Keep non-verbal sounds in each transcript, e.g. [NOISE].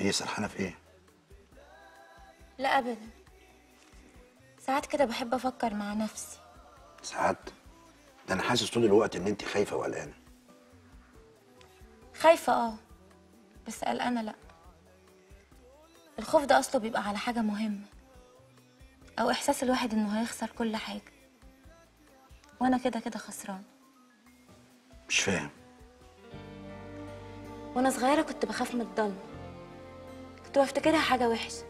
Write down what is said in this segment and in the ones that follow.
إيه سرحانة في إيه؟ لا ابدا. ساعات كده بحب أفكر مع نفسي. ساعات؟ ده أنا حاسس طول الوقت إن انت خايفة وقلقانة. خايفة آه. بس قلقانة لا. الخوف ده أصله بيبقى على حاجة مهمة. أو إحساس الواحد إنه هيخسر كل حاجة. وأنا كده كده خسران. مش فاهم. وأنا صغيرة كنت بخاف من الضلمة. كنت بفتكرها حاجة وحشة.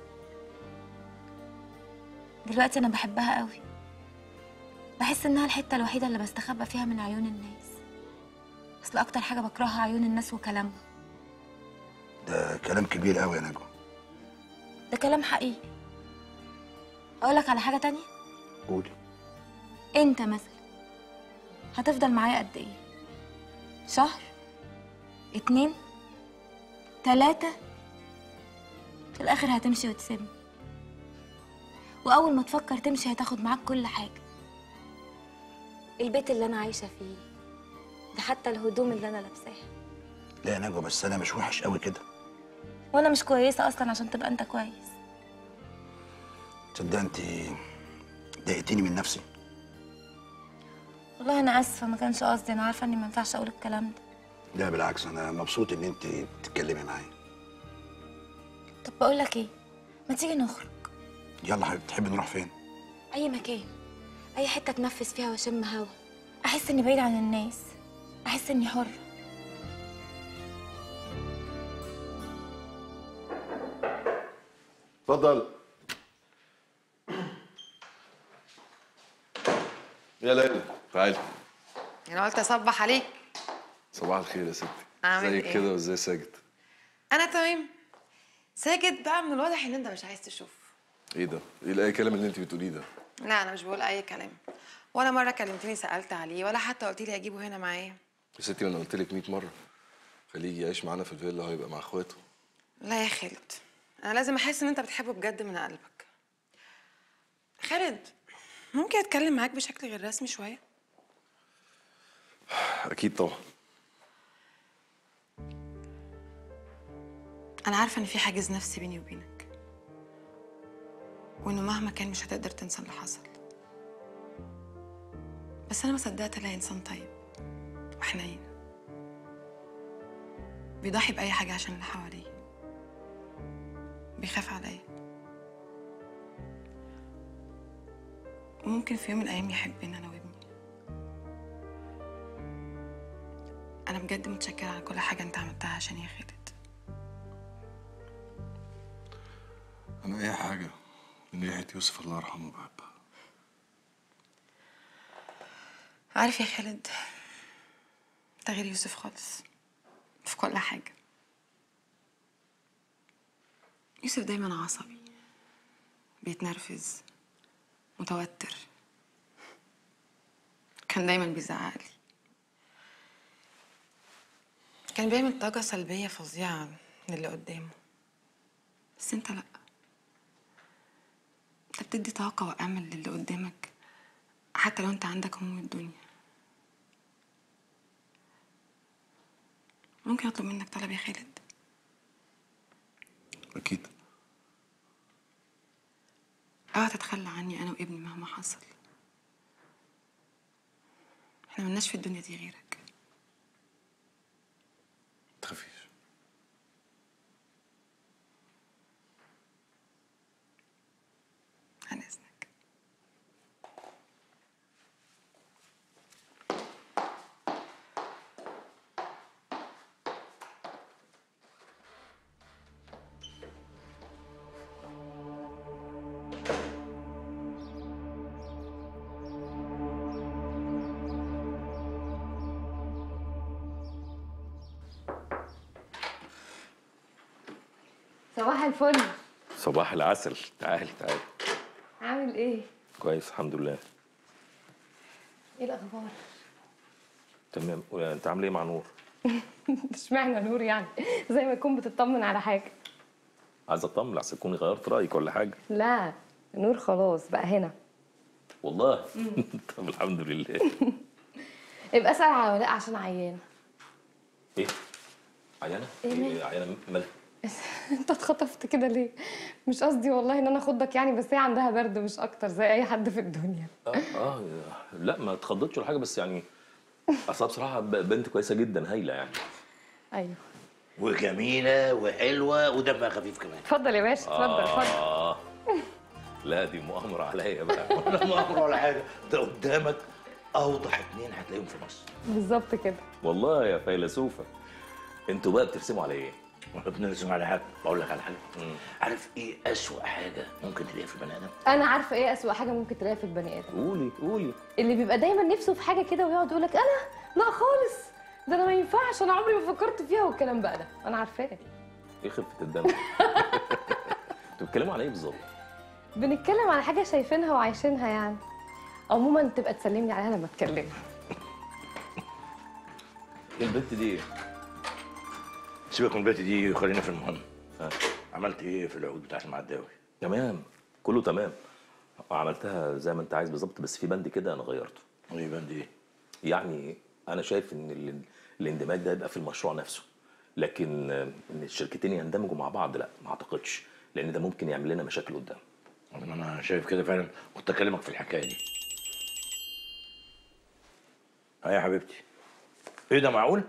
دلوقتي أنا بحبها قوي. بحس إنها الحتة الوحيدة اللي بستخبى فيها من عيون الناس. أصل أكتر حاجة بكرهها عيون الناس وكلامهم. ده كلام كبير قوي يا نجوى ده كلام حقيقي. اقولك على حاجة تانية؟ قولي أنت مثلا هتفضل معايا قد إيه؟ شهر؟ اتنين؟ تلاتة؟ في الآخر هتمشي وتسيبني. وأول ما تفكر تمشي هتاخد معاك كل حاجة. البيت اللي أنا عايشة فيه ده حتى الهدوم اللي أنا لابساها. لا يا نجوى بس أنا مش وحش قوي كده. وأنا مش كويسة أصلا عشان تبقى أنت كويس. تصدق انت ضايقتيني من نفسي. والله أنا آسفة ما كانش قصدي أنا عارفة إني ما ينفعش أقول الكلام ده. لا بالعكس أنا مبسوط إن انت بتتكلمي معايا. طب بقول لك إيه؟ ما تيجي نخرج؟ يلا حبيبتي تحبي نروح فين؟ أي مكان. أي حتة اتنفس فيها وأشم هوا. أحس إني بعيد عن الناس. أحس إني حرة. اتفضل. يا ليلى. تعالي. أنا قلت أصبح عليك. صباح الخير يا ستي. ازيك إيه؟ كده وازاي ساجد. أنا تمام. ساكت بقى من الواضح ان انت مش عايز تشوف. إيه ده؟ إيه أي كلام اللي انت بتقوليه ده؟ لا أنا مش بقول أي كلام. ولا مرة كلمتني سألت عليه ولا حتى قلت لي اجيبه هنا معايا يا ستي أنا قلت لك 100 مرة. خليه يجي يعيش معانا في الفيلا وهيبقى مع اخواته. لا يا خالد أنا لازم أحس إن أنت بتحبه بجد من قلبك. خالد ممكن أتكلم معاك بشكل غير رسمي شوية؟ أكيد طبعا. أنا عارفة إن في حاجز نفسي بيني وبينك. وإنه مهما كان مش هتقدر تنسى اللي حصل. بس أنا ما صدقت الاقي إنسان طيب. وحنين بيضحي بأي حاجة عشان اللي حواليه. بيخاف عليا. وممكن في يوم من الأيام يحبني أنا وابني. أنا بجد متشكرة على كل حاجة أنت عملتها عشان يا خالد أنا أي حاجة من ناحية يوسف الله يرحمه بحبها. عارف يا خالد ده غير يوسف خالص في كل حاجة. يوسف دايما عصبي بيتنرفز متوتر كان دايما بيزعق لي كان بيعمل طاقة سلبية فظيعة من اللي قدامه. بس انت لأ. انت بتدي طاقة وأمل للي قدامك حتى لو انت عندك هموم الدنيا. ممكن اطلب منك طلب يا خالد؟ أكيد. اوعى تتخلى عني أنا وابني مهما حصل. إحنا ملناش في الدنيا دي غيرك. عن اذنك صباح الفل. صباح العسل. تعالي تعالي عامل إيه؟ كويس الحمد لله. إيه الأخبار؟ تمام. أنت عامل إيه مع نور؟ [LAUGHS] اشمعنى نور يعني؟ زي ما تكون بتطمن على حاجة. عايز أطمن لحسن تكوني غيرت رأيك ولا حاجة؟ لا نور خلاص بقى هنا. والله؟ [LAUGHS] طب الحمد لله. [LAUGHS] ابقى اسأل على ولاء عشان عيانه إيه؟ عيانة؟ إيه؟ إيه عيانة مالها؟ [LAUGHS] انت اتخطفت كده ليه؟ مش قصدي والله إن أنا اخضك يعني بس هي عندها برد مش أكتر زي أي حد في الدنيا. [LAUGHS] آه آه لا ما اتخضتش ولا حاجة بس يعني أصلا بصراحة بنت كويسة جدا هايلة يعني. أيوه. وجميلة وحلوة ودمها خفيف كمان. اتفضل يا باشا اتفضل اتفضل. آه [LAUGHS] لا دي مؤامرة عليا بقى. ولا مؤامرة ولا حاجة. ده قدامك أوضح اتنين هتلاقيهم في مصر. بالظبط كده. والله يا فيلسوفة. أنتوا بقى بترسموا على إيه؟ بنرسم على حاجة. بقول لك على حاجة. عارف إيه أسوأ حاجة ممكن تلاقيها في البني آدم؟ أنا عارفة إيه أسوأ حاجة ممكن تلاقيها في البني آدم. قولي قولي. اللي بيبقى دايما نفسه في حاجة كده ويقعد يقول لك أنا؟ لا خالص. ده أنا ما ينفعش أنا عمري ما فكرت فيها والكلام بقى ده. أنا عارفاه. إيه خفة الدم؟ [LAUGHS] أنتوا بتتكلموا على إيه بالظبط؟ بنتكلم على حاجة شايفينها وعايشينها يعني. عموما تبقى تسلمني عليها لما اتكلمها [LAUGHS] البنت دي إيه؟ سيبك من البيت دي وخلينا في المهم. عملت إيه في العقود بتاعت المعداوي تمام. كله تمام. عملتها زي ما أنت عايز بالظبط بس في بند كده أنا غيرته. إيه بند إيه؟ يعني أنا شايف إن ال- الاندماج ده يبقى في المشروع نفسه. لكن آه، إن الشركتين يندمجوا مع بعض لأ ما أعتقدش. لأن ده ممكن يعمل لنا مشاكل قدام. أنا شايف كده فعلا. كنت أكلمك في الحكاية دي. ها يا حبيبتي. إيه ده معقول؟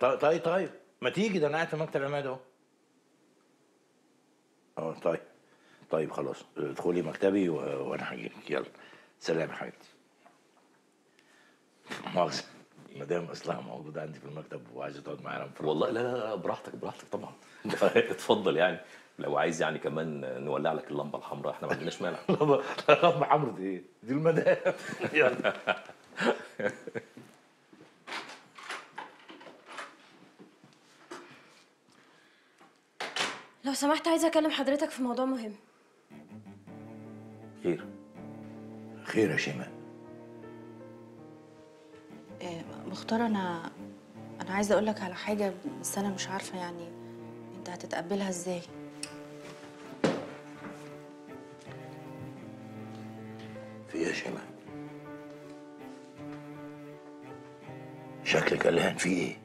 طيب طيب طيب. ما تيجي ده أنا قاعد في مكتب عماد أهو. آه طيب. طيب خلاص. ادخلي مكتبي و... وأنا هجيلك يلا. سلام يا حبيبتي. مؤاخذة. مدام أصلها موجودة عندي في المكتب وعايزة تقعد معايا والله لا لا لا براحتك براحتك طبعا. [LAUGHS] اتفضل يعني. لو عايز يعني كمان نولع لك اللمبة الحمراء. إحنا ما عندناش مانع. [LAUGHS] رب حمرة إيه؟ دي المدام. [LAUGHS] يلا. لو سمحت عايزة أكلم حضرتك في موضوع مهم خير خير يا شيماء إيه، مختار أنا أنا عايزة أقول لك على حاجة بس أنا مش عارفة يعني أنت هتتقبلها إزاي في إيه يا شيماء؟ شكلك قلقان في إيه؟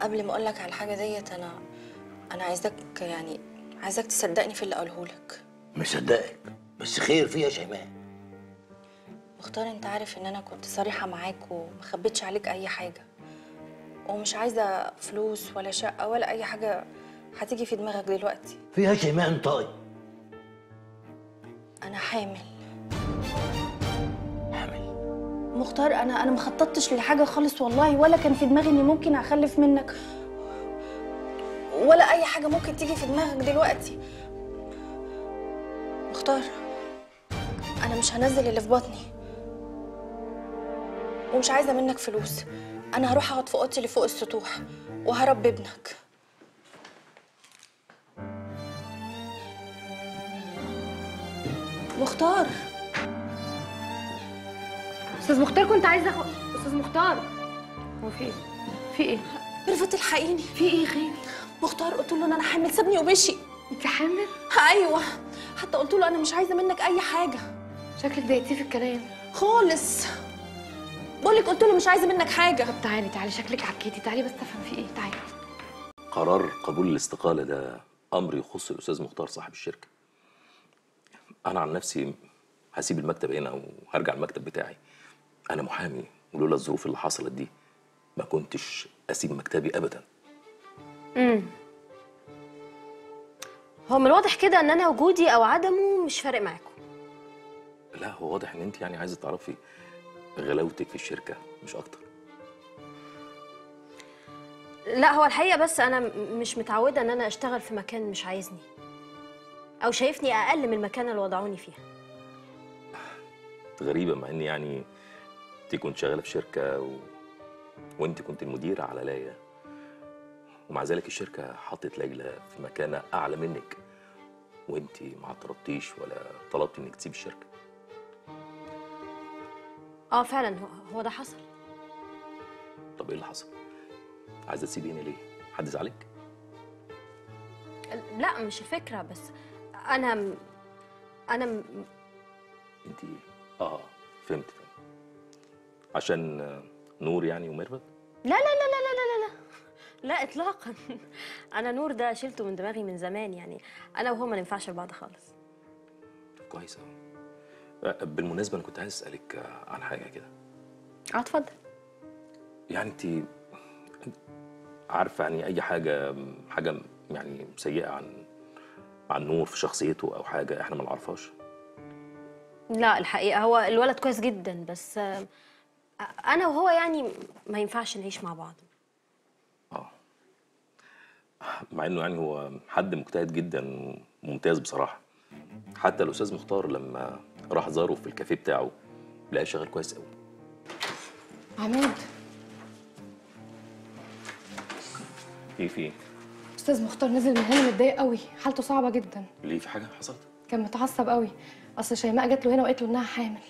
قبل ما أقول لك على الحاجة ديت أنا أنا عايزاك يعني عايزاك تصدقني في اللي قاله لك. مصدقك؟ بس خير في يا شيماء؟ مختار أنت عارف إن أنا كنت صريحة معاك وما خبيتش عليك أي حاجة. ومش عايزة فلوس ولا شقة ولا أي حاجة هتيجي في دماغك دلوقتي. في يا شيماء انطقي؟ أنا حامل. حامل. مختار أنا أنا ما خططتش لحاجة خالص والله ولا كان في دماغي إني ممكن أخلف منك ولا أي حاجة ممكن تيجي في دماغك دلوقتي. مختار. أنا مش هنزل اللي في بطني. ومش عايزة منك فلوس. أنا هروح أقعد في أوضتي اللي فوق السطوح وهربي ابنك. مختار. أستاذ مختار كنت عايزة اخد أستاذ مختار. هو في إيه؟ في إيه؟ ميرفت الحقيني. في إيه خير مختار قلت له إن أنا حامل. سابني ومشي. انت حامل أيوه. حتى قلت له أنا مش عايزة منك أي حاجة. شكلك ضايقتيه في الكلام. خالص. بقولك قلت له مش عايزة منك حاجة. طب تعالي تعالي. شكلك عكيتي. تعالي بس أفهم في إيه. تعالي. قرار قبول الاستقالة ده أمر يخص الأستاذ مختار صاحب الشركة. أنا عن نفسي هسيب المكتب هنا وهرجع المكتب بتاعي. أنا محامي ولولا الظروف اللي حصلت دي ما كنتش أسيب مكتبي ابدا. امم هو من الواضح كده إن أنا وجودي أو عدمه مش فارق معاكم. لا هو واضح إن أنت يعني عايزة تعرفي غلاوتك في الشركة مش أكتر. لا هو الحقيقة بس أنا مش متعودة إن أنا أشتغل في مكان مش عايزني. أو شايفني أقل من المكان اللي وضعوني فيها. غريبة مع إن يعني أنت كنت شغالة في شركة و... وأنت كنت المديرة على لايا ومع ذلك الشركة حطت ليلى في مكانة أعلى منك. وأنت ما اعترضتيش ولا طلبتي إنك تسيب الشركة. آه فعلا. هو, هو ده حصل. طب إيه اللي حصل؟ عايزة تسيبيني ليه؟ حد زعلك؟ لا مش الفكرة بس أنا م- أنا م- انت آه فهمت فهمت. عشان آه، نور يعني وميرفت؟ لا لا لا لا لا لا لا لا اطلاقا. [LAUGHS] أنا نور ده شلته من دماغي من زمان يعني. أنا وهو ما ننفعش لبعض خالص. كويس قوي بالمناسبة أنا كنت عايز أسألك آه، عن حاجة كده. آه اتفضل. يعني أنت عارفة يعني أي حاجة حاجة يعني سيئة عن عن نور في شخصيته أو حاجة إحنا ما نعرفهاش؟ لا الحقيقة هو الولد كويس جدا بس آه، أنا وهو يعني ما ينفعش نعيش مع بعض. مع إنه يعني هو حد مجتهد جدا وممتاز بصراحة. حتى الأستاذ مختار لما راح زاره في الكافيه بتاعه لقاه شغال كويس قوي عماد إيه في إيه؟ أستاذ مختار نزل من هنا متضايق قوي حالته صعبة جدا. ليه؟ في حاجة حصلت؟ كان متعصب قوي أصل شيماء جات له هنا وقالت له إنها حامل.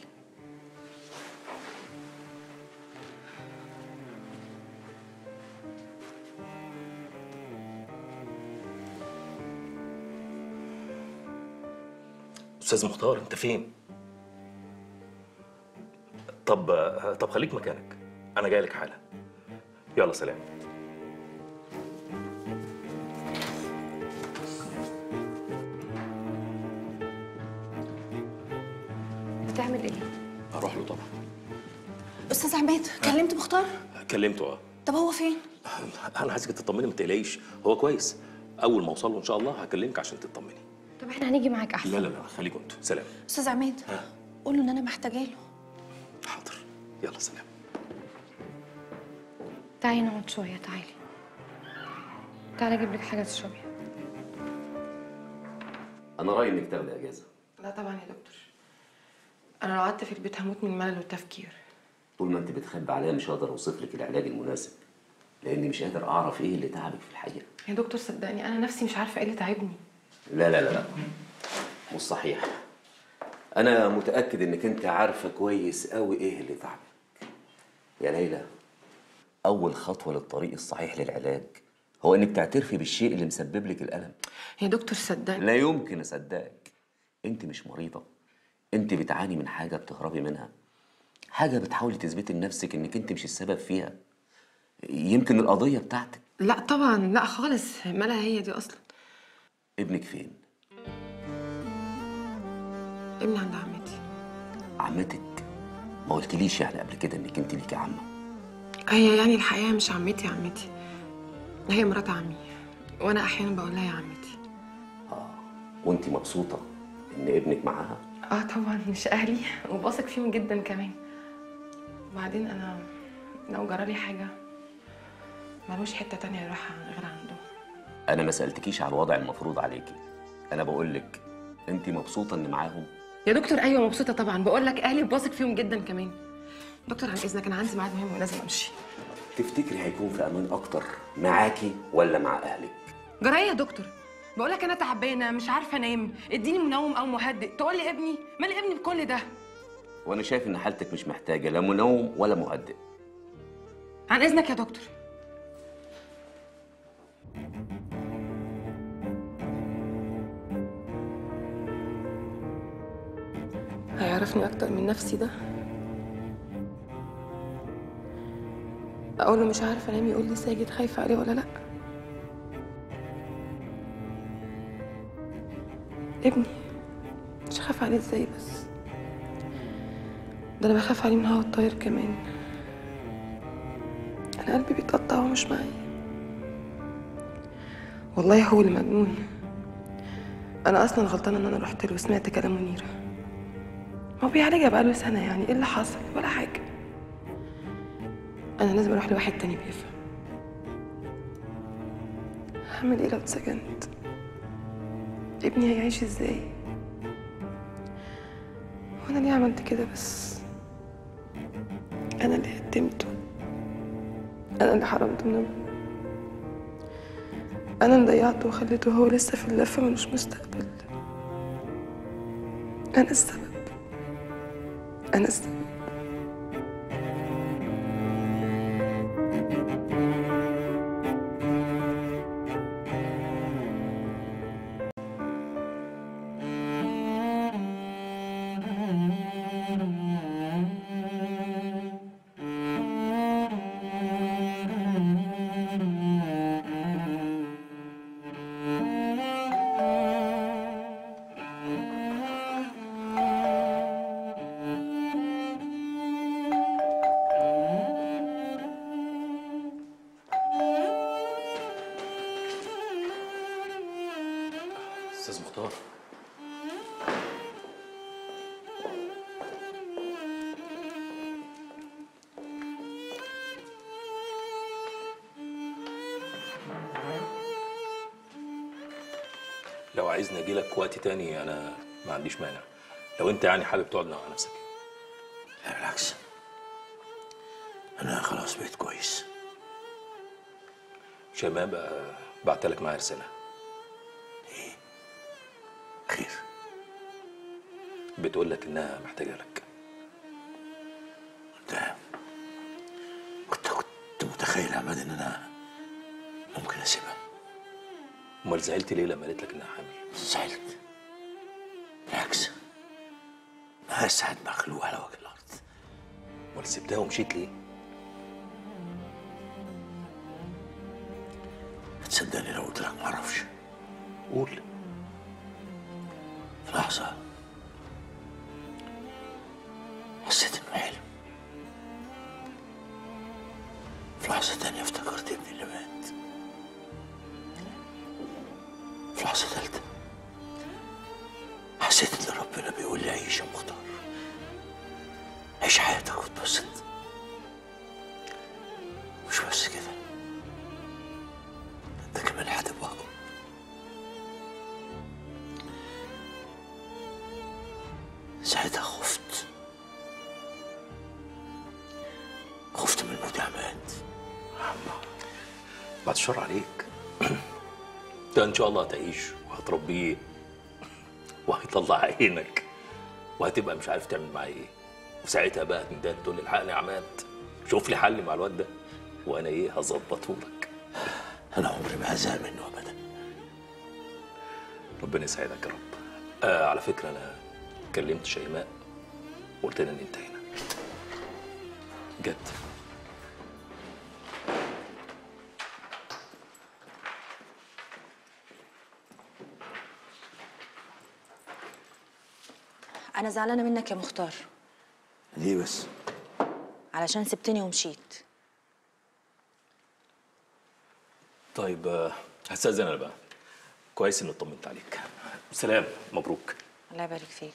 أستاذ مختار أنت فين؟ طب طب خليك مكانك. أنا جاي لك حالا. يلا سلام. بتعمل إيه؟ أروح له طبعا. أستاذ عماد كلمت مختار؟ كلمته آه. طب هو فين؟ أنا عايزك تطمني ما تقلقيش. هو كويس. أول ما أوصل له إن شاء الله هكلمك عشان تطمني. طب إحنا هنيجي معاك أحسن. لا لا لا خليكم أنتوا سلام. أستاذ عماد قول له إن أنا محتاجه له حاضر. يلا سلام. تعالي نقعد شوية تعالي. تعالي أجيب لك حاجة تشربيها. أنا رأيي إنك تاخدي إجازة. لا طبعا يا دكتور. أنا لو قعدت في البيت هموت من الملل والتفكير. طول ما أنت بتخبي عليا مش هقدر أوصف لك العلاج المناسب لأني مش قادر أعرف إيه اللي تعبك في الحقيقة. يا دكتور صدقني أنا نفسي مش عارفة إيه اللي تعبني. لا لا لا لا. مش صحيح. أنا متأكد إنك أنت عارفة كويس قوي إيه اللي تعبك يا ليلى أول خطوة للطريق الصحيح للعلاج هو إنك تعترفي بالشيء اللي مسبب لك الألم. يا دكتور صدقني. لا يمكن أصدقك. أنت مش مريضة. أنت بتعاني من حاجة بتهربي منها. حاجة بتحاولي تثبتي لنفسك إنك أنت مش السبب فيها. يمكن القضية بتاعتك. لا طبعا لا خالص. مالها هي دي أصلا. ابنك فين؟ ابني عند عمتي. عمتك؟ ما قلتليش يعني قبل كده إنك أنت ليكي عمة. هي يعني الحقيقة مش عمتي عمتي. هي مرات عمي وأنا أحيانا بقول لها يا عمتي. وأنت مبسوطة إن ابنك معاها؟ آه طبعا مش أهلي. وبثق فيهم جدا كمان. وبعدين أنا لو جرالي حاجة ملوش حتة تانية يروحها غير عنده. أنا ما سألتكيش على الوضع المفروض عليكي. أنا بقول لك انت مبسوطة إن معاهم؟ يا دكتور أيوه مبسوطة طبعا. بقول لك أهلي وبثق فيهم جدا كمان. دكتور عن إذنك أنا عندي ميعاد مهم ولازم أمشي. تفتكري هيكون في أمان أكتر معاكي ولا مع أهلك؟ جراية يا دكتور. بقول لك أنا تعبانة مش عارفة أنام. إديني منوم أو مهدئ. تقول لي ابني. مال ابني بكل ده. وأنا شايف إن حالتك مش محتاجة لا منوم ولا مهدئ. عن إذنك يا دكتور. هيعرفني أكتر من نفسي ده؟ أقول له مش عارفة انام يقول لي ساجد خايفة عليه ولا لأ. ابني مش خاف عليه إزاي بس؟ ده أنا بخاف عليه من هوا الطاير كمان. أنا قلبي بيتقطع وهو مش معايا. والله هو اللي مجنون. أنا أصلا غلطانة إن أنا رحت له وسمعت كلام منيرة. هو بيعالجها بقاله سنة يعني إيه اللي حصل؟ ولا حاجة. أنا لازم أروح لواحد تاني بيفهم. هعمل إيه لو اتسجنت؟ ابني هيعيش إزاي؟ وأنا ليه عملت كده بس؟ أنا اللي قدمته. أنا اللي حرمته من أنا اللي ضيعته وخليته هو لسه في اللفة ملوش مستقبل. أنا السبب. أنا السبب. عايزني أجي لك وقت تاني أنا ما عنديش مانع. لو أنت يعني حابب تقعد مع نفسك. لا بالعكس. أنا خلاص بقيت كويس. بقى بعت لك معايا رسالة. خير. بتقول لك إنها محتاجة لك. ده كنت كنت متخيل يا عماد إن أنا ممكن أسيبها. أمال زعلت ليه لما قالت لك إنها حامل؟ زعلت. بالعكس أنا أسعد مخلوق على وجه الأرض. أمال سبتها ومشيت ليه؟ تصدقني لو قلت لك ما أعرفش. قول. في لحظة الشر عليك. ده [CLEARS THROAT] إن شاء الله هتعيش وهتربيه وهيطلع عينك وهتبقى مش عارف تعمل معاه إيه. وساعتها بقى تندهن تقول لي الحقني يا عماد شوف لي حل مع الواد ده وأنا إيه هظبطه لك [CLEARS THROAT] أنا عمري ما هزهق منه ابدا. ربنا يسعدك يا رب. آه على فكرة أنا كلمت شيماء وقلت لها إن انتهينا جد أنا زعلانة منك يا مختار. ليه بس؟ علشان سبتني ومشيت. طيب آه، هستأذن أنا بقى. كويس اني اطمنت عليك. سلام مبروك. الله يبارك فيك.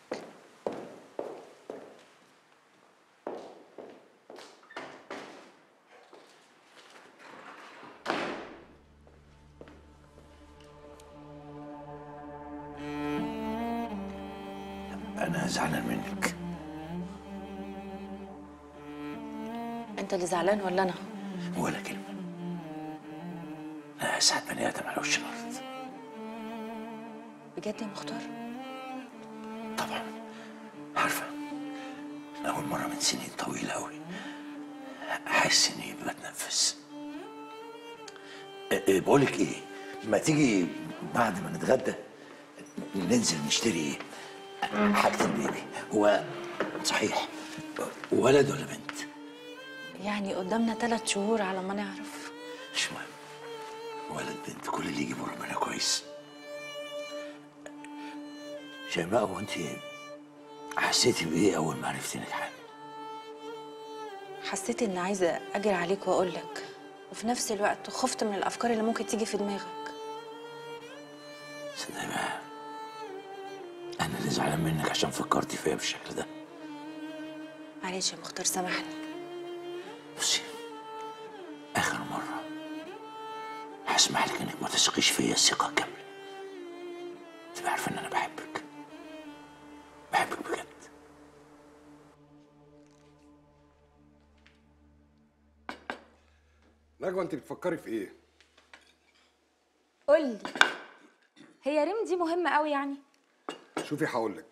زعلان ولا أنا؟ ولا كلمة. أنا أسعد بني آدم على وش الأرض. بجد يا مختار؟ طبعا. عارفة أول مرة من سنين طويلة قوي أحس إني بتنفس. أه، أه، بقولك إيه ما تيجي بعد ما نتغدى ننزل نشتري حاجة البيبي. هو صحيح ولد ولا بنت؟ يعني قدامنا ثلاث شهور على ما نعرف. مش مهم. ولد بنت كل اللي يجيبه ربنا كويس. شيماء هو انت حسيتي بإيه أول ما عرفتي إنك حامل؟ حسيت إني عايزة أجري عليك وأقول لك وفي نفس الوقت خفت من الأفكار اللي ممكن تيجي في دماغك. صدقني بقى أنا اللي زعلان منك عشان فكرتي فيا بالشكل ده. معلش يا مختار سامحني. بصي آخر مرة هسمح لك إنك ما تثقيش فيا الثقه كاملة. تبقى عارفه إن أنا بحبك. بحبك بجد. نجوى أنت بتفكري في إيه؟ قولي. هي ريم دي مهمة قوي يعني. شوفي هقول لك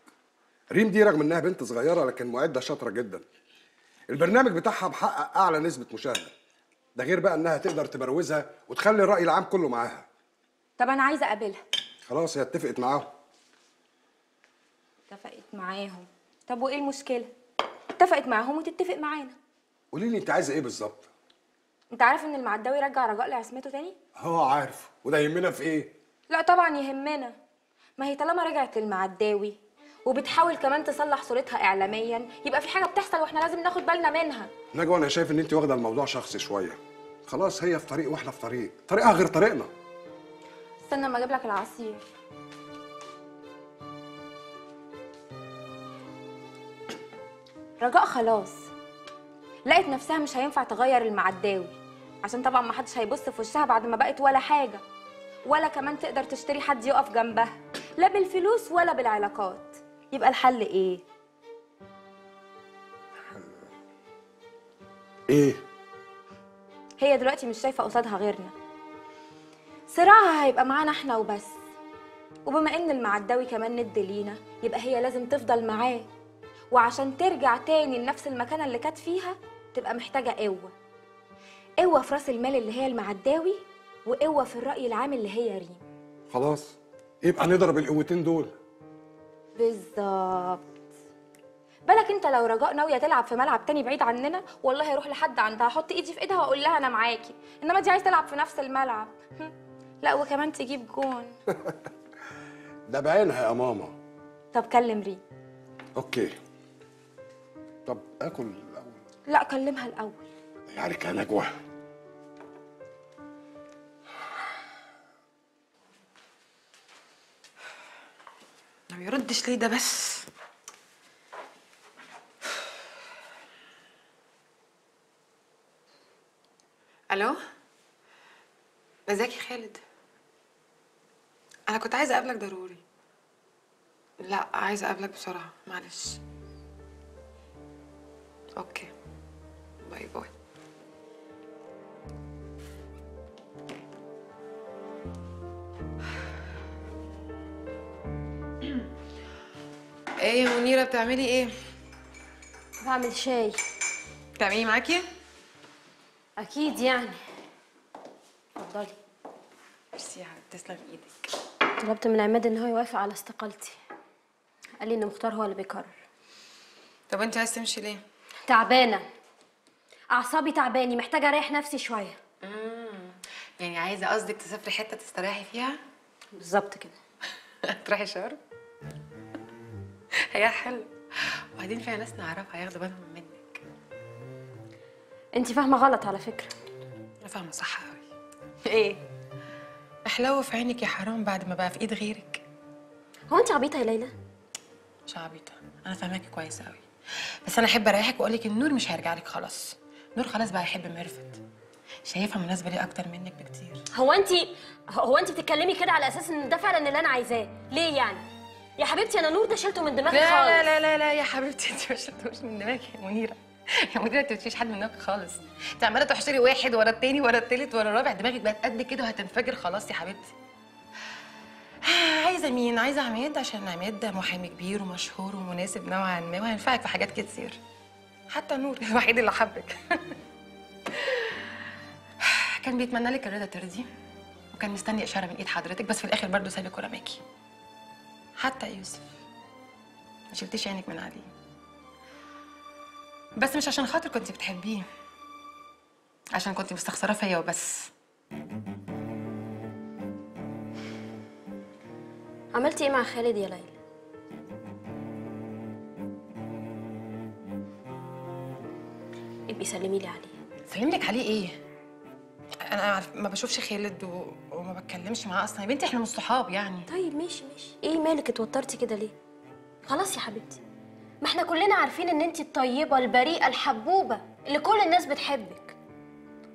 ريم دي رغم إنها بنت صغيرة لكن معدة شاطرة جدا. البرنامج بتاعها محقق أعلى نسبة مشاهدة. ده غير بقى إنها تقدر تبروزها وتخلي الرأي العام كله معاها. طب أنا عايزة أقابلها. خلاص هي اتفقت معاهم. اتفقت معاهم. طب وإيه المشكلة؟ اتفقت معاهم وتتفق معانا. قولي لي أنت عايزة إيه بالظبط؟ أنت عارف إن المعداوي رجع رجاء لعصمته تاني؟ آه عارف. وده يهمنا في إيه؟ لا طبعا يهمنا. ما هي طالما رجعت للمعداوي وبتحاول كمان تصلح صورتها إعلاميا. يبقى في حاجة بتحصل وإحنا لازم ناخد بالنا منها. نجوى أنا شايف إن انت واخدة الموضوع شخصي شوية. خلاص هي في طريق وإحنا في طريق. طريقها غير طريقنا. استنى أما أجيب لك العصير. رجاء خلاص. لقت نفسها مش هينفع تغير المعداوي. عشان طبعا ما حدش هيبص في وشها بعد ما بقت ولا حاجة. ولا كمان تقدر تشتري حد يقف جنبها. لا بالفلوس ولا بالعلاقات. يبقى الحل إيه؟ إيه؟ هي دلوقتي مش شايفة قصادها غيرنا. صراعها هيبقى معانا إحنا وبس. وبما إن المعداوي كمان ند لينا يبقى هي لازم تفضل معاه. وعشان ترجع تاني لنفس المكانة اللي كانت فيها تبقى محتاجة قوة. قوة في رأس المال اللي هي المعداوي وقوة في الرأي العام اللي هي ريم. خلاص يبقى نضرب القوتين دول. بالظبط. بالك انت لو رجاء ناوية تلعب في ملعب تاني بعيد عننا؟ والله هروح لحد عندها أحط ايدي في ايدها واقول لها أنا معاكي. انما دي عايز تلعب في نفس الملعب. لا وكمان تجيب جون. [LAUGHS] ده بعينها يا ماما. طب كلم ريم okay. طب آكل الأول. لا كلمها الأول. يعني كان ما بيردش ليه ده بس؟ ألو؟ ازيك يا خالد. أنا كنت عايزة أقابلك ضروري. لا عايزة أقابلك بسرعة معلش. okay. bye bye. إيه يا منيرة بتعملي إيه؟ بعمل شاي. بتعملي معاكي؟ أكيد يعني. اتفضلي. ميرسي يا حبيبتي تسلم إيدك. طلبت من عماد إن هو يوافق على استقالتي. قال لي إن مختار هو اللي بيقرر. طب انت عايز تمشي ليه؟ تعبانة. أعصابي تعباني محتاجة أريح نفسي شوية. امم يعني عايزة قصدك تسافري حتة تستريحي فيها؟ بالظبط كده. [LAUGHS] تروحي شرم؟ [LAUGHS] هي حلو وبعدين فيها ناس نعرفها هياخدوا بالهم منك. انت فاهمة غلط على فكرة. أنا فاهمة صح قوي إيه؟ احلو في عينك يا حرام بعد ما بقى في إيد غيرك. هو انت عبيطة يا ليلى؟ مش عبيطة. أنا فاهماكي كويس قوي بس أنا أحب أريحك واقول لك النور مش هيرجع لك خلاص. نور خلاص بقى يحب ميرفت. شايفها مناسبة ليه أكتر منك بكتير. هو انت هو انت بتتكلمي كده على أساس إن ده فعلا اللي أنا عايزاه. ليه يعني؟ يا حبيبتي أنا نور ده شلته من دماغي لا خالص. لا لا لا لا يا حبيبتي أنت مش مش من دماغك يا منيرة. يا منيرة أنت مش حد من دماغك خالص. أنت عمالة تحشري واحد ورا التاني ورا التالت ورا الرابع دماغك بقت قد كده وهتنفجر خلاص يا حبيبتي. عايزة مين؟ عايزة عماد؟ عشان عماد ده محامي كبير ومشهور ومناسب نوعا ما وهينفعك في حاجات كتير. حتى نور [LAUGHS] الوحيد اللي حبك. كان بيتمنى لك الرضا ترضي وكان مستني إشارة من إيد حضرتك بس في الآخر برضه سابك ورماكي. حتى يوسف. ما شلتيش عينك من عليه بس مش عشان خاطر كنت بتحبيه. عشان كنت مستخسرة فيا وبس. عملتي إيه مع خالد يا ليلى؟ ابقي سلمي لي عليه. سلم لك عليه إيه؟ أنا ما بشوفش خالد و... وما بتكلمش معاه أصلا. يا بنتي إحنا مش صحاب يعني. طيب ماشي ماشي. إيه مالك اتوترتي كده ليه؟ خلاص يا حبيبتي. ما إحنا كلنا عارفين إن انت الطيبة البريئة الحبوبة اللي كل الناس بتحبك.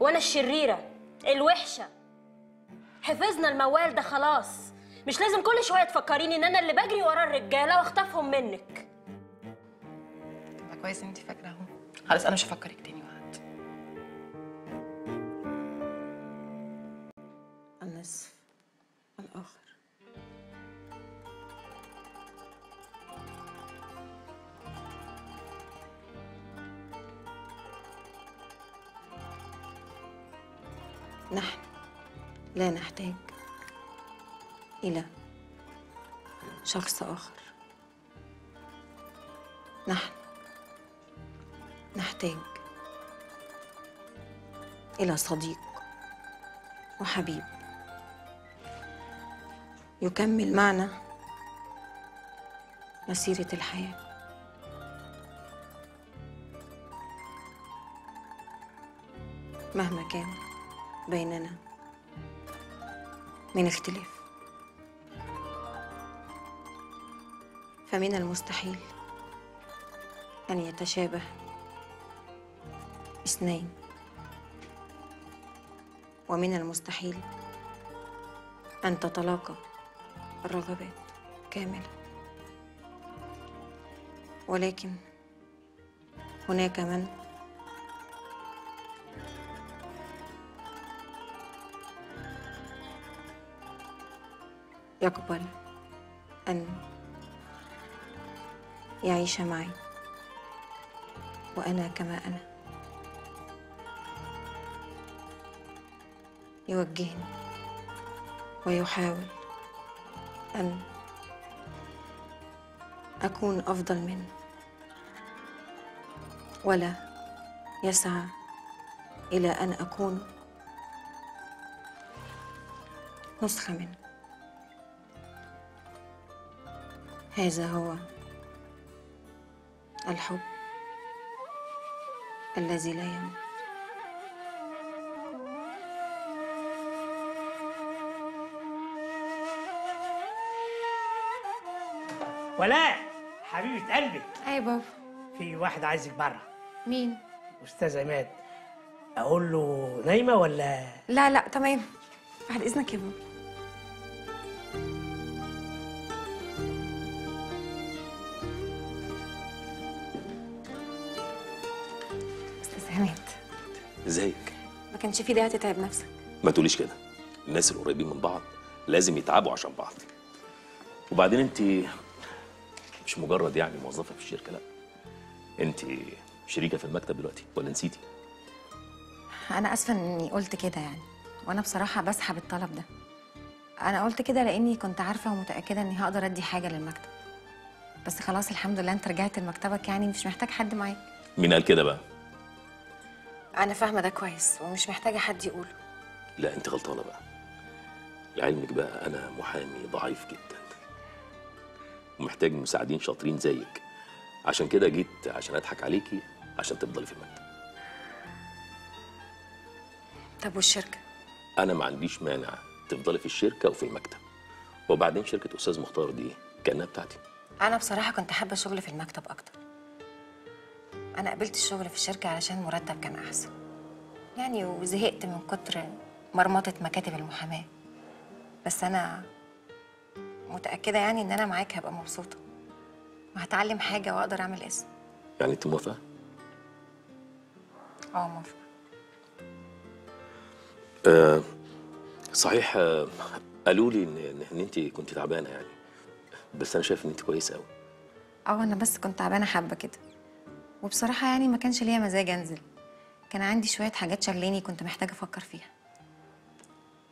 وأنا الشريرة الوحشة. حفظنا الموال ده خلاص. مش لازم كل شوية تفكريني إن أنا اللي بجري ورا الرجالة وأخطفهم منك. طب كويس إن انت فاكرة أهو. خلاص أنا مش هفكرك تاني. النصف الآخر. نحن لا نحتاج إلى شخص آخر. نحن نحتاج إلى صديق وحبيب. يكمل معنا مسيرة الحياة. مهما كان بيننا من اختلاف. فمن المستحيل أن يتشابه اثنين. ومن المستحيل أن تتلاقى الرغبات. كاملة ولكن هناك من؟ يقبل أن يعيش معي. وأنا كما أنا. يوجهني ويحاول. أن أكون أفضل منه ولا يسعى إلى أن أكون نسخة منه هذا هو الحب الذي لا يموت. ولاء حبيبة قلبي أي بابا. في واحد عايزك بره مين؟ أستاذ عماد. أقول له نايمة ولا؟ لا لا تمام. بعد إذنك يا بابا. أستاذ عماد. إزيك؟ ما كانش في داعي تتعب نفسك. ما تقوليش كده. الناس القريبين من بعض لازم يتعبوا عشان بعض. وبعدين انت مش مجرد يعني موظفة في الشركة لا. انت شريكة في المكتب دلوقتي ولا نسيتي؟ أنا آسفة إني قلت كده يعني وأنا بصراحة بسحب الطلب ده. أنا قلت كده لأني كنت عارفة ومتأكدة إني هقدر أدي حاجة للمكتب. بس خلاص الحمد لله أنت رجعت لمكتبك يعني مش محتاج حد معاك مين قال كده بقى؟ أنا فاهمة ده كويس ومش محتاجة حد يقوله. لا أنت غلطانة بقى. لعلمك بقى أنا محامي ضعيف جدا. ومحتاج مساعدين شاطرين زيك. عشان كده جيت عشان اضحك عليكي عشان تفضلي في المكتب. طب والشركة؟ أنا ما عنديش مانع تفضلي في الشركة وفي المكتب. وبعدين شركة أستاذ مختار دي كأنها بتاعتي. أنا بصراحة كنت حابة شغل في المكتب أكتر. أنا قبلت الشغل في الشركة علشان مرتب كان أحسن. يعني وزهقت من كتر مرمطة مكاتب المحاماة. بس أنا متأكدة يعني إن أنا معاك هبقى مبسوطة. وهتعلم حاجة وأقدر أعمل اسم. يعني أنت موافقة؟ آه موافقة. آه صحيح آه قالوا لي ان إن إن أنت كنت تعبانة يعني. بس أنا شايف إن أنت كويسة قوي آه أنا بس كنت تعبانة حبة كده. وبصراحة يعني ما كانش ليا مزاج أنزل. كان عندي شوية حاجات شغلاني كنت محتاجة أفكر فيها.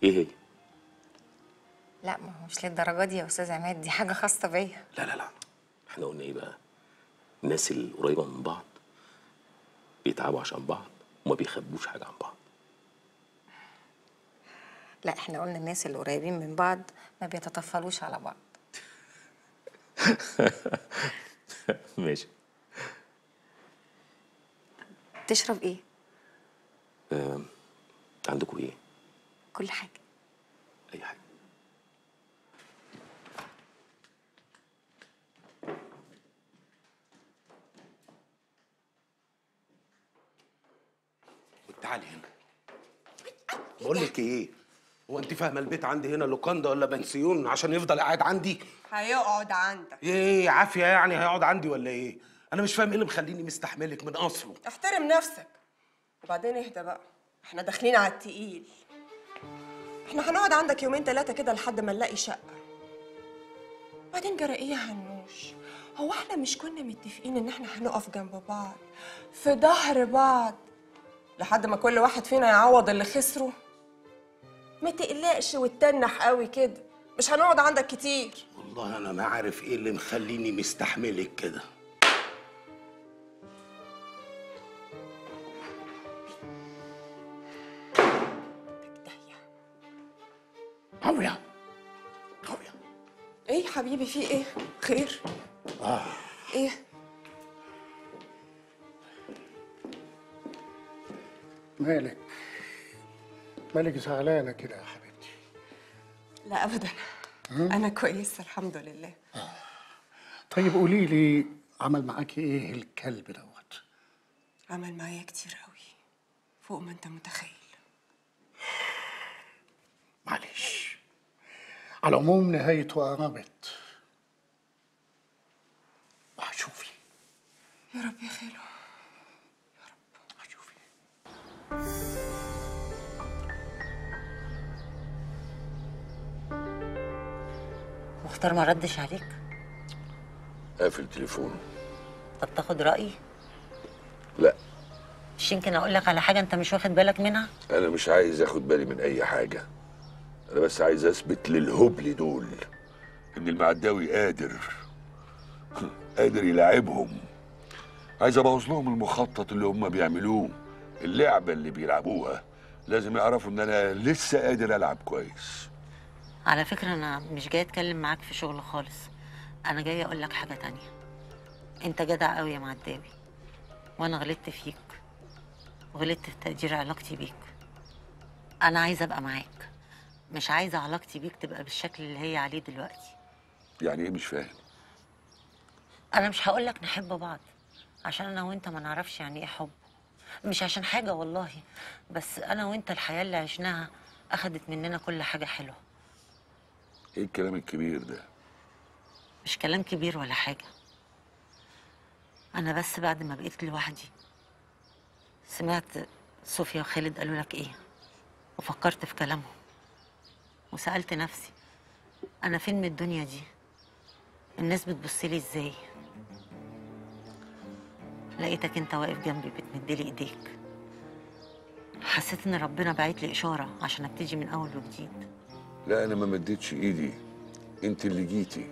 إيه هي؟ لا ما هو مش للدرجة دي يا أستاذ عماد دي حاجة خاصة بيا. لا لا لا. إحنا قلنا إيه بقى؟ الناس القريبة من بعض بيتعبوا عشان بعض وما بيخبوش حاجة عن بعض. لا إحنا قلنا الناس اللي قريبين من بعض ما بيتطفلوش على بعض. [LAUGHS] ماشي. تشرب إيه؟ آه عندكم إيه؟ كل حاجة. أي حاجة. تعالي هنا. بقول لك إيه؟ هو انت فاهمة البيت عندي هنا لوكاندا ولا بنسيون عشان يفضل قاعد عندي؟ هيقعد عندك. إيه عافية يعني هيقعد عندي ولا إيه؟ أنا مش فاهم إيه اللي مخليني مستحملك من أصله. احترم نفسك. وبعدين اهدى بقى. إحنا داخلين على التقيل. إحنا هنقعد عندك يومين ثلاثة كده لحد ما نلاقي شقة. بعدين جرى إيه يا هنوش؟ هو إحنا مش كنا متفقين ان إحنا هنقف جنب بعض؟ في ظهر بعض. لحد ما كل واحد فينا يعوض اللي خسره. ما تقلقش وتتنح قوي كده. مش هنقعد عندك كتير. والله أنا ما عارف إيه اللي مخليني مستحملك كده. عمرة إيه حبيبي في إيه؟ خير؟ آه. إيه؟ مالك؟ مالك زعلانة كده يا حبيبتي. لا ابدا. أنا كويسه الحمد لله. آه. طيب قولي لي عمل معاكي إيه الكلب دوت؟ عمل معايا كتير قوي فوق ما أنت متخيل. معلش. على العموم نهايته قربت. وهشوفي يا رب يا خاله مختار ما ردش عليك؟ قافل تليفونه طب تاخد رأيي؟ لا مش يمكن أقول لك على حاجة أنت مش واخد بالك منها؟ أنا مش عايز آخد بالي من أي حاجة أنا بس عايز أثبت للهبل دول إن المعداوي قادر قادر يلاعبهم عايز أبوظ لهم المخطط اللي هم بيعملوه اللعبه اللي بيلعبوها لازم يعرفوا إن أنا لسه قادر ألعب كويس. على فكرة أنا مش جاي أتكلم معاك في شغل خالص. أنا جاي أقول لك حاجة تانية. أنت جدع قوي يا معداوي وأنا غلطت فيك. وغلطت في تقدير علاقتي بيك. أنا عايزة أبقى معاك. مش عايزة علاقتي بيك تبقى بالشكل اللي هي عليه دلوقتي. يعني إيه مش فاهم؟ أنا مش هقول لك نحب بعض. عشان أنا وأنت ما نعرفش يعني إيه حب. مش عشان حاجة والله بس أنا وأنت الحياة اللي عشناها أخدت مننا كل حاجة حلوة. إيه الكلام الكبير ده؟ مش كلام كبير ولا حاجة. أنا بس بعد ما بقيت لوحدي سمعت صوفيا وخالد قالوا لك إيه وفكرت في كلامهم وسألت نفسي أنا فين من الدنيا دي؟ الناس بتبصلي إزاي؟ لقيتك انت واقف جنبي بتمدلي ايديك. حسيت ان ربنا بعت لي اشارة عشان ابتدي من اول وجديد. لا أنا ما مديتش ايدي. انت اللي جيتي.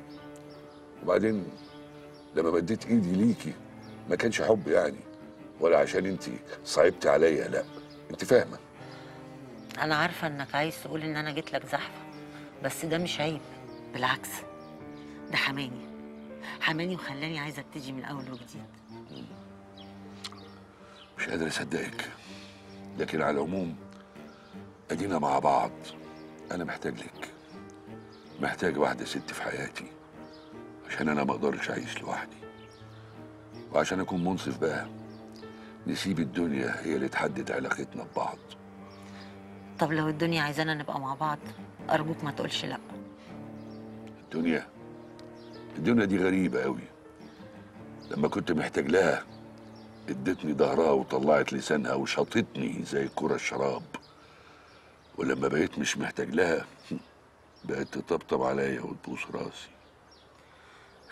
وبعدين لما مديت ايدي ليكي ما كانش حب يعني. ولا عشان انت صعبتي عليا لا. انت فاهمة. أنا عارفة انك عايز تقول ان أنا جيت لك زحفة. بس ده مش عيب. بالعكس. ده حماني. حماني وخلاني عايزة ابتدي من اول وجديد. مش قادر أصدقك. لكن على العموم ادينا مع بعض. أنا محتاج لك. محتاج واحدة ست في حياتي. عشان أنا ما أقدرش أعيش لوحدي. وعشان أكون منصف بقى. نسيب الدنيا هي اللي تحدد علاقتنا ببعض. طب لو الدنيا عايزانا نبقى مع بعض أرجوك ما تقولش لأ. الدنيا؟ الدنيا دي غريبة قوي لما كنت محتاج لها ادتني ظهرها وطلعت لسانها وشطتني زي كرة الشراب. ولما بقيت مش محتاج لها بقت تطبطب عليا وتبوس راسي.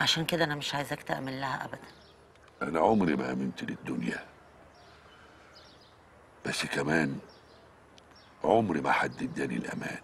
عشان كده أنا مش عايزاك تأمن لها ابدا. أنا عمري ما آمنت للدنيا. بس كمان عمري ما حد اداني الأمان.